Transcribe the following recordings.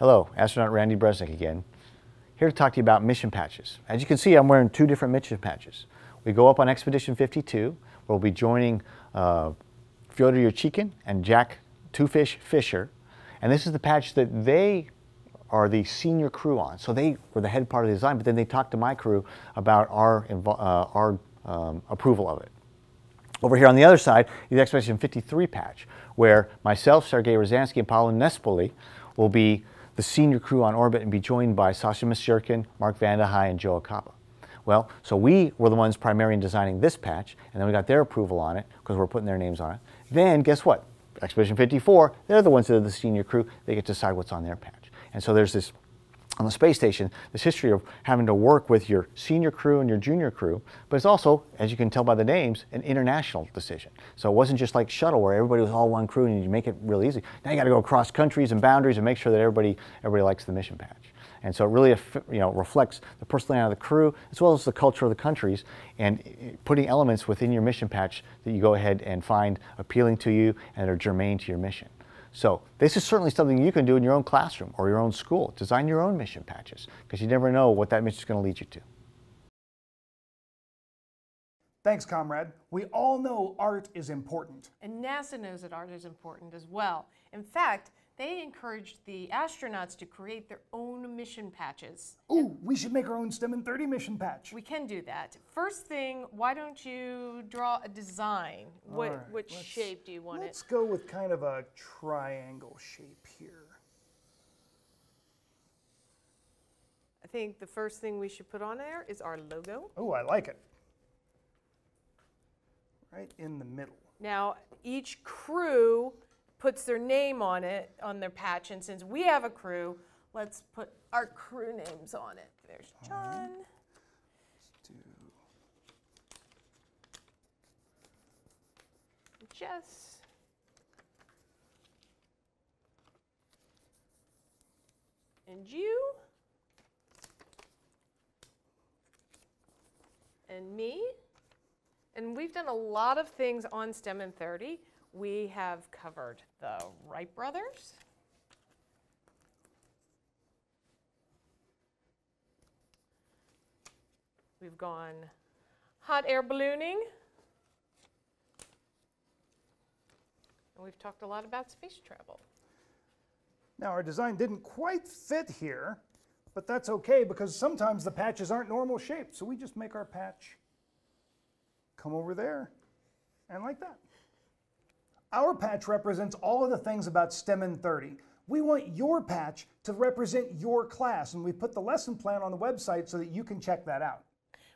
Hello, astronaut Randy Bresnik again. Here to talk to you about mission patches. As you can see, I'm wearing two different mission patches. We go up on Expedition 52. We'll be joining uh, Fyodor Yurchikhin and Jack Two-Fish Fischer. And this is the patch that they are the senior crew on. So they were the head part of the design, but then they talked to my crew about our, uh, our um, approval of it. Over here on the other side is the Expedition 53 patch, where myself, Sergei Ryazanskiy, and Paolo Nespoli will be the senior crew on orbit and be joined by Sasha Misurkin, Mark Vande Hei, and Joe Acaba. Well, so we were the ones primarily in designing this patch, and then we got their approval on it because we're putting their names on it. Then guess what? Expedition 54, they're the ones that are the senior crew. They get to decide what's on their patch. And so there's this on the space station, this history of having to work with your senior crew and your junior crew, but it's also, as you can tell by the names, an international decision. So it wasn't just like shuttle where everybody was all one crew and you make it really easy. Now you got to go across countries and boundaries and make sure that everybody everybody likes the mission patch. And so it really you know, reflects the personality of the crew as well as the culture of the countries and putting elements within your mission patch that you go ahead and find appealing to you and are germane to your mission. So this is certainly something you can do in your own classroom or your own school. Design your own mission patches because you never know what that mission is going to lead you to. Thanks, comrade. We all know art is important. And NASA knows that art is important as well. In fact, they encouraged the astronauts to create their own mission patches. Ooh, we should make our own STEM in 30 mission patch. We can do that. First thing, why don't you draw a design? What, right, what shape do you want let's it? Let's go with kind of a triangle shape here. I think the first thing we should put on there is our logo. Oh, I like it. Right in the middle. Now, each crew puts their name on it, on their patch. And since we have a crew, let's put our crew names on it. There's John. Jess. And you. And me. And we've done a lot of things on STEM in 30 we have covered the Wright brothers. We've gone hot air ballooning. And we've talked a lot about space travel. Now, our design didn't quite fit here, but that's okay because sometimes the patches aren't normal shapes. So we just make our patch come over there and like that. Our patch represents all of the things about STEM in 30. We want your patch to represent your class, and we put the lesson plan on the website so that you can check that out.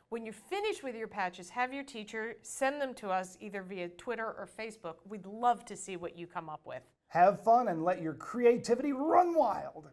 When you're finished with your patches, have your teacher send them to us either via Twitter or Facebook. We'd love to see what you come up with. Have fun and let your creativity run wild.